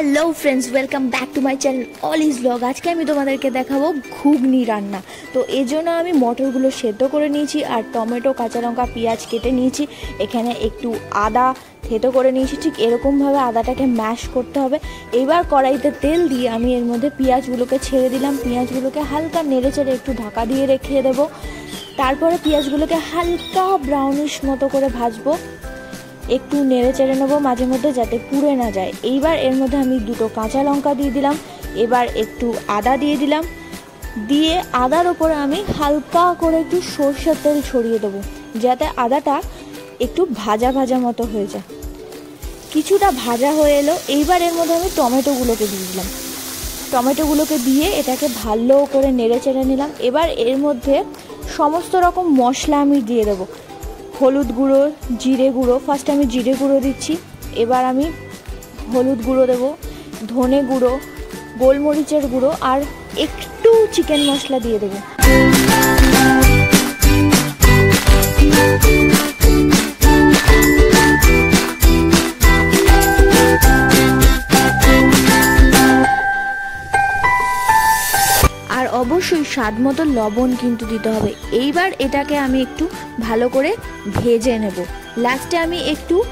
Hello friends welcome back to my channel all is blog আজকে আমি তোমাদেরকে দেখাবো ঘুগনি রান্না। তো এই জন্য আমি মটরগুলো সেদ্ধ করে নিয়েছি আর টমেটো, কাঁচা লঙ্কা, পেঁয়াজ কেটে নিয়েছি। এখানে একটু আদা থেতো করে নিয়েছি, ঠিক এরকমভাবে আদাটাকে ম্যাশ করতে হবে। এবার কড়াইতে তেল দিয়ে আমি এর মধ্যে পেঁয়াজগুলোকে ছেড়ে দিলাম। পেঁয়াজগুলোকে হালকা নেড়ে চেড়ে একটু ঢাকা দিয়ে রেখে দেবো। তারপরে পেঁয়াজগুলোকে হালকা ব্রাউনিশ মতো করে ভাজবো। একটু নেড়ে চেড়ে নেব মাঝে মধ্যে যাতে পুড়ে না যায়। এইবার এর মধ্যে আমি দুটো কাঁচা লঙ্কা দিয়ে দিলাম, এবার একটু আদা দিয়ে দিলাম। দিয়ে আদার ওপরে আমি হালকা করে একটু সর্ষের তেল ছড়িয়ে দেবো, যাতে আদাটা একটু ভাজা ভাজা মতো হয়ে যায়। কিছুটা ভাজা হয়ে এলো, এইবার এর মধ্যে আমি টমেটোগুলোকে দিয়ে দিলাম। টমেটোগুলোকে দিয়ে এটাকে ভালো করে নেড়ে চেড়ে নিলাম। এবার এর মধ্যে সমস্ত রকম মশলা আমি দিয়ে দেবো। হলুদ গুঁড়ো, জিরে গুঁড়ো। ফার্স্ট আমি জিরে গুঁড়ো দিচ্ছি। এবার আমি হলুদ গুঁড়ো দেব, ধনে গুঁড়ো, গোলমরিচের গুঁড়ো, আর একটু চিকেন মশলা দিয়ে দেবো। অবশ্যই স্বাদ মতো লবণ কিন্তু দিতে হবে। এইবার এটাকে আমি একটু ভালো করে ভেজে নেব। লাস্টে আমি একটু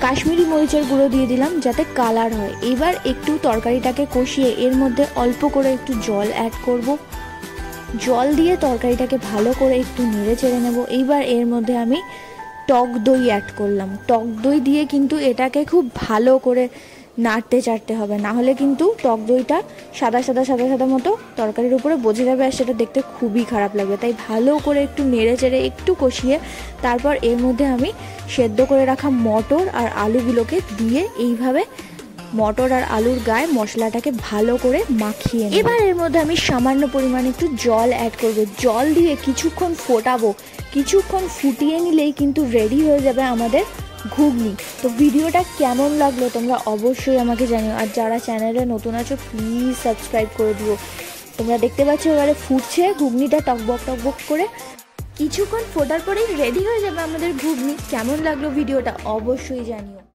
কাশ্মীরি মরিচের গুঁড়ো দিয়ে দিলাম যাতে কালার হয়। এবার একটু তরকারিটাকে কষিয়ে এর মধ্যে অল্প করে একটু জল অ্যাড করব। জল দিয়ে তরকারিটাকে ভালো করে একটু নেড়ে চেড়ে নেব। এইবার এর মধ্যে আমি টক দই অ্যাড করলাম। টক দই দিয়ে কিন্তু এটাকে খুব ভালো করে নাড়তে চাড়তে হবে। না হলে কিন্তু টক দইটা সাদা সাদা সাদা সাদা মতো তরকারির উপরে বোঝে যাবে আর সেটা দেখতে খুবই খারাপ লাগবে। তাই ভালো করে একটু নেড়ে চেড়ে একটু কষিয়ে তারপর এর মধ্যে আমি সেদ্ধ করে রাখা মটর আর আলুগুলোকে দিয়ে এইভাবে মটর আর আলুর গায়ে মশলাটাকে ভালো করে মাখিয়ে এবার এর মধ্যে আমি সামান্য পরিমাণে একটু জল অ্যাড করব। জল দিয়ে কিছুক্ষণ ফোটাবো। কিছুক্ষণ ফুটিয়ে নিলেই কিন্তু রেডি হয়ে যাবে আমাদের ঘুগনি। তো ভিডিওটা কেমন লাগল তোমরা অবশ্যই আমাকে জানিও। আর যারা চ্যানেলে নতুন আছো প্লিজ সাবস্ক্রাইব করে দিও। তোমরা দেখতে পাচ্ছ এবারে ফুটছে ঘুগনিটা টকবক টকবক করে। কিছুক্ষণ ফোটার পরেই রেডি হয়ে যাবে আমাদের ঘুগনি। কেমন লাগল ভিডিওটা অবশ্যই জানিও।